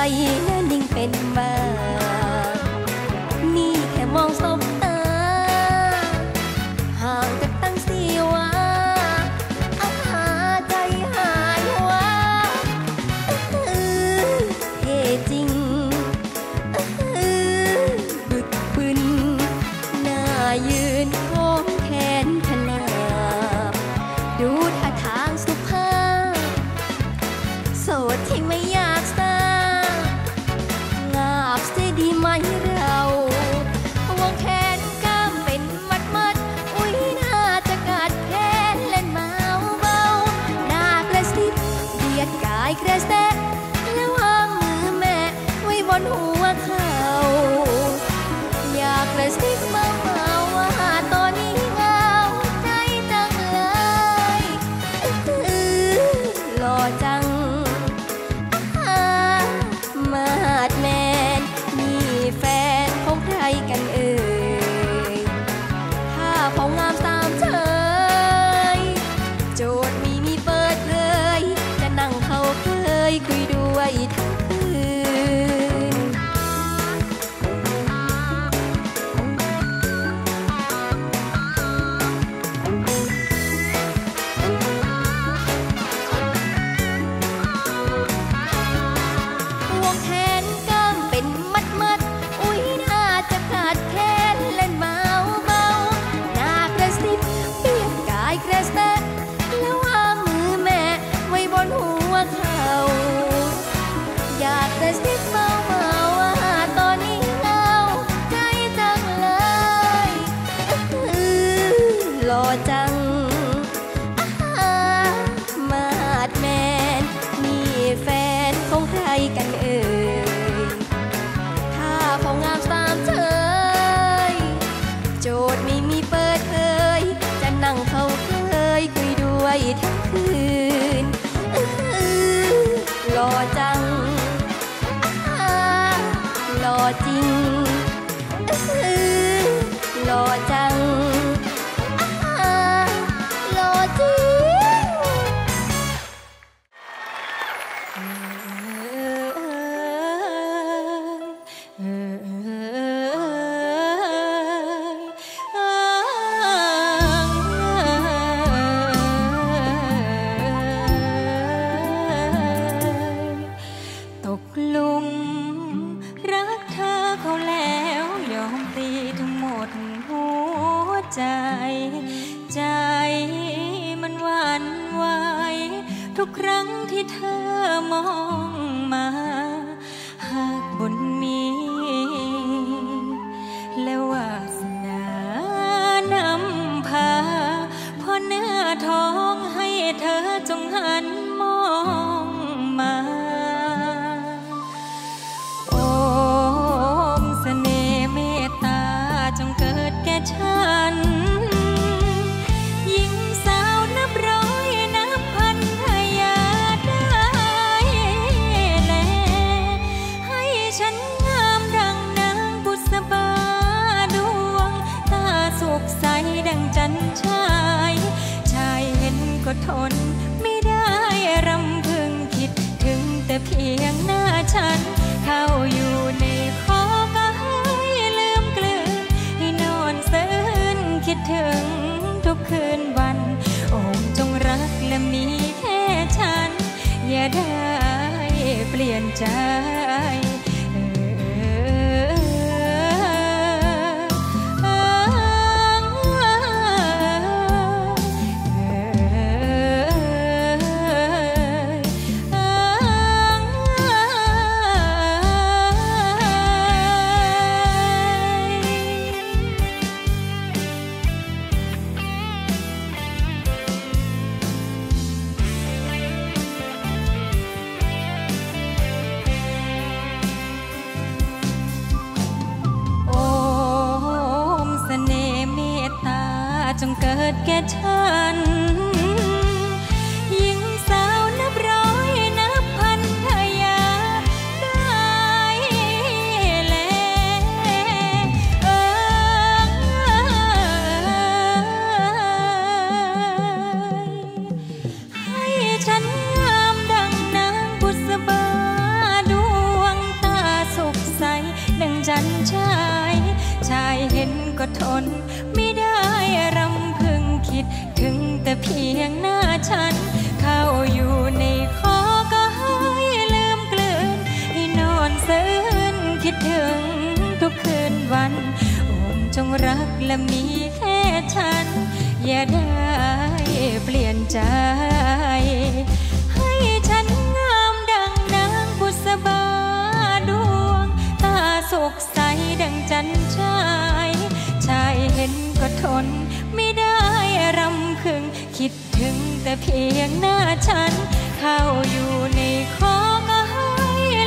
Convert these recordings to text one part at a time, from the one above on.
นั่นิ่งเป็น baik kuidu wait ใจ ใจมันหวั่นไหวทุกครั้งที่เธอมองมา ทน ไม่ได้รำพึงคิดถึงแต่เพียงหน้าฉัน เข้าอยู่ในคอก็ให้ลืมกลืนให้นอนซึ้นคิดถึงทุกคืนวัน องค์จงรักและมีแค่ฉัน อย่าได้เปลี่ยนใจ ไม่ได้รำพึงคิดถึงแต่เพียงหน้าฉัน เข้าอยู่ในคอก็ให้ลืมกลืน ให้นอนซึ้นคิดถึงทุกคืนวันโอมจงรักและมีแค่ฉัน อย่าได้เปลี่ยนใจ ให้ฉันงามดังนางบุษบาดวง ตาสกใสดังจันทรา ทน ไม่ได้รำพึง คิดถึงแต่เพียงหน้าฉัน เข้าอยู่ในคอก็ให้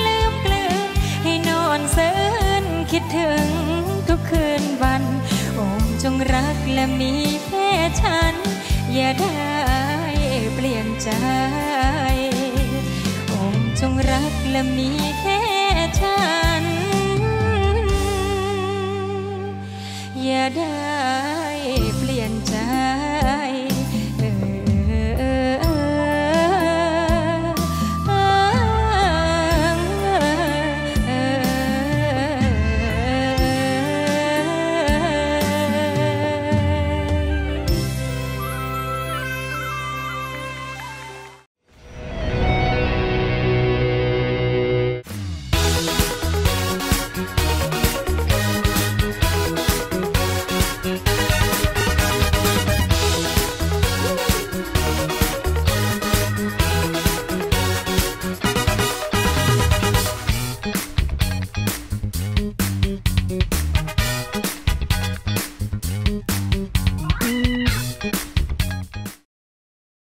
ลืมกลืน ให้นอนเซินคิดถึงทุกคืนวัน โอมจงรักและมีแค่ฉัน อย่าได้เปลี่ยนใจ โอมจงรักและมีแค่